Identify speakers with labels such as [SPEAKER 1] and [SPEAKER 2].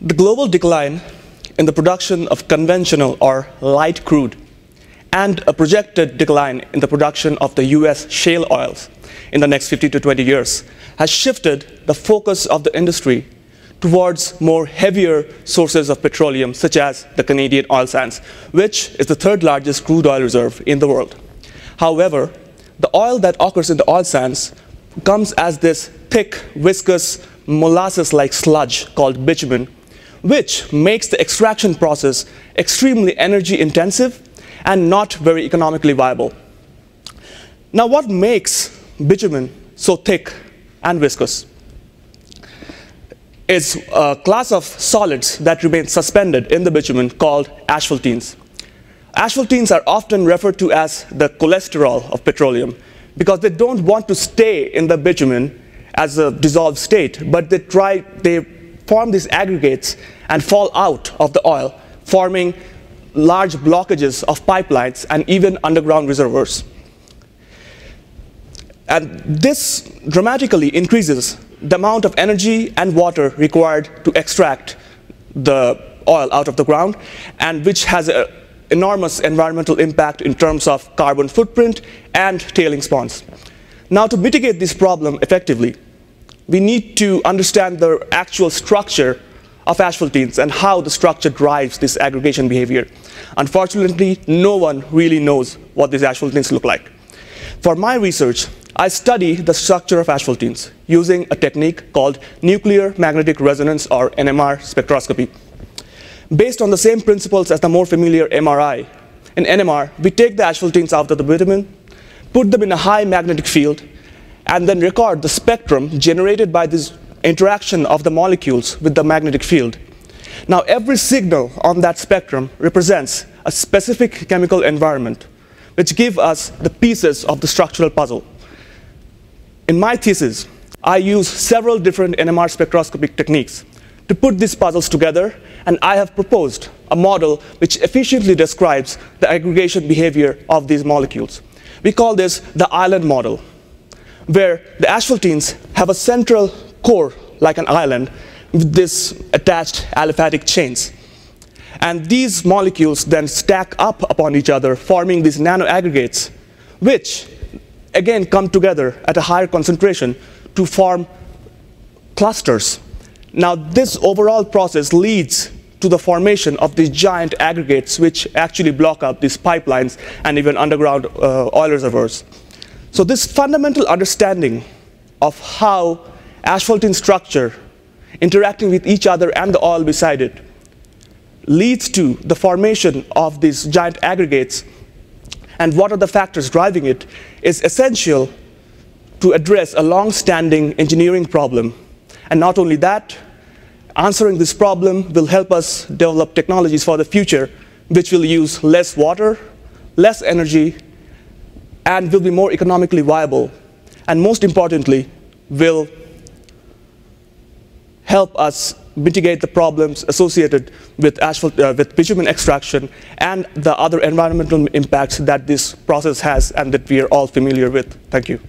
[SPEAKER 1] The global decline in the production of conventional or light crude and a projected decline in the production of the US shale oils in the next 50 to 20 years has shifted the focus of the industry towards more heavier sources of petroleum, such as the Canadian oil sands, which is the third largest crude oil reserve in the world. However, the oil that occurs in the oil sands comes as this thick, viscous, molasses-like sludge called bitumen, which makes the extraction process extremely energy intensive and not very economically viable. Now, what makes bitumen so thick and viscous? is a class of solids that remain suspended in the bitumen called asphaltenes. Asphaltenes are often referred to as the cholesterol of petroleum because they don't want to stay in the bitumen as a dissolved state, but they try, they form these aggregates and fall out of the oil, forming large blockages of pipelines and even underground reservoirs. And this dramatically increases the amount of energy and water required to extract the oil out of the ground, and which has an enormous environmental impact in terms of carbon footprint and tailing ponds. Now, to mitigate this problem effectively, we need to understand the actual structure of asphaltenes and how the structure drives this aggregation behavior. Unfortunately, no one really knows what these asphaltenes look like. For my research, I study the structure of asphaltenes using a technique called nuclear magnetic resonance or NMR spectroscopy. Based on the same principles as the more familiar MRI, in NMR, we take the asphaltenes out of the bitumen, put them in a high magnetic field, and then record the spectrum generated by this interaction of the molecules with the magnetic field. Now, every signal on that spectrum represents a specific chemical environment, which give us the pieces of the structural puzzle. In my thesis, I use several different NMR spectroscopic techniques to put these puzzles together, and I have proposed a model which efficiently describes the aggregation behavior of these molecules. We call this the island model, where the asphaltenes have a central core like an island with this attached aliphatic chains. And these molecules then stack up upon each other, forming these nanoaggregates, which again come together at a higher concentration to form clusters. Now, this overall process leads to the formation of these giant aggregates which actually block up these pipelines and even underground uh, oil reservoirs. So this fundamental understanding of how asphaltene structure interacting with each other and the oil beside it leads to the formation of these giant aggregates and what are the factors driving it is essential to address a long-standing engineering problem. And not only that, answering this problem will help us develop technologies for the future which will use less water, less energy, and will be more economically viable. And most importantly, will help us mitigate the problems associated with, asphalt, uh, with bitumen extraction and the other environmental impacts that this process has and that we are all familiar with. Thank you.